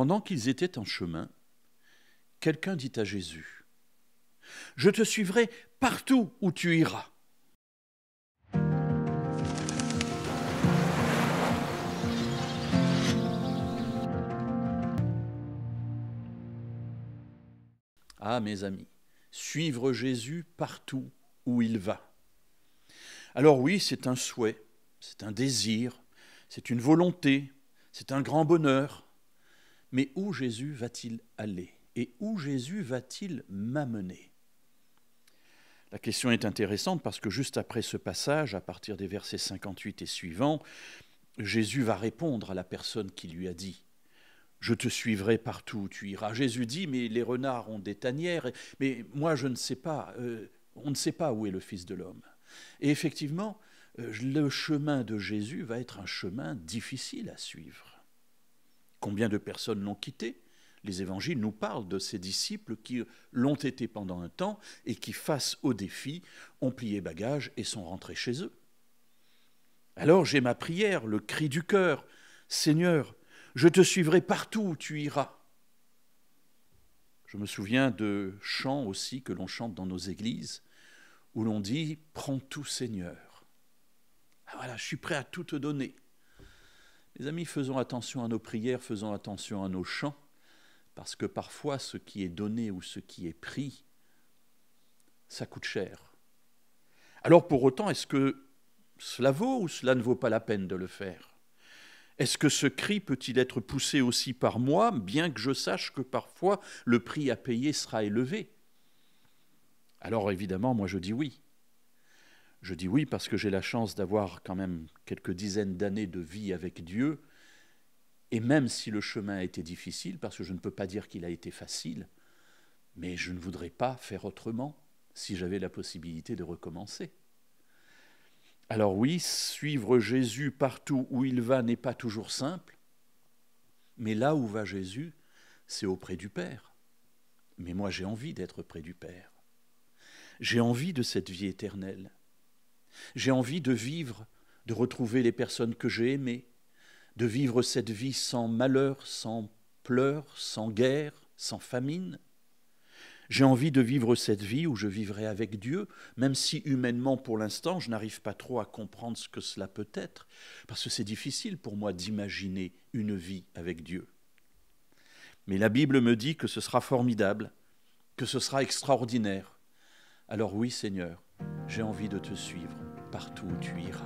Pendant qu'ils étaient en chemin, quelqu'un dit à Jésus, Je te suivrai partout où tu iras. Ah, mes amis, suivre Jésus partout où il va. Alors oui, c'est un souhait, c'est un désir, c'est une volonté, c'est un grand bonheur. Mais où Jésus va-t-il aller Et où Jésus va-t-il m'amener? La question est intéressante parce que juste après ce passage, à partir des versets 58 et suivants, Jésus va répondre à la personne qui lui a dit je te suivrai partout où tu iras. Jésus dit, mais les renards ont des tanières, mais moi je ne sais pas, euh, on ne sait pas où est le Fils de l'homme. Et effectivement, euh, le chemin de Jésus va être un chemin difficile à suivre. Combien de personnes l'ont quitté Les évangiles nous parlent de ces disciples qui l'ont été pendant un temps et qui, face au défi, ont plié bagages et sont rentrés chez eux. Alors j'ai ma prière, le cri du cœur, Seigneur, je te suivrai partout où tu iras. Je me souviens de chants aussi que l'on chante dans nos églises, où l'on dit Prends tout Seigneur. Ah, voilà, je suis prêt à tout te donner. Mes amis, faisons attention à nos prières, faisons attention à nos chants, parce que parfois ce qui est donné ou ce qui est pris, ça coûte cher. Alors pour autant, est-ce que cela vaut ou cela ne vaut pas la peine de le faire? Est-ce que ce cri peut-il être poussé aussi par moi, bien que je sache que parfois le prix à payer sera élevé? Alors évidemment, moi je dis oui. Je dis oui parce que j'ai la chance d'avoir quand même quelques dizaines d'années de vie avec Dieu, et même si le chemin a été difficile, parce que je ne peux pas dire qu'il a été facile, mais je ne voudrais pas faire autrement si j'avais la possibilité de recommencer. Alors oui, suivre Jésus partout où il va n'est pas toujours simple, mais là où va Jésus, c'est auprès du Père. Mais moi j'ai envie d'être près du Père. J'ai envie de cette vie éternelle. J'ai envie de vivre, de retrouver les personnes que j'ai aimées, de vivre cette vie sans malheur, sans pleurs, sans guerre, sans famine. J'ai envie de vivre cette vie où je vivrai avec Dieu, même si humainement, pour l'instant, je n'arrive pas trop à comprendre ce que cela peut être, parce que c'est difficile pour moi d'imaginer une vie avec Dieu. Mais la Bible me dit que ce sera formidable, que ce sera extraordinaire. Alors oui, Seigneur, j'ai envie de te suivre partout où tu iras.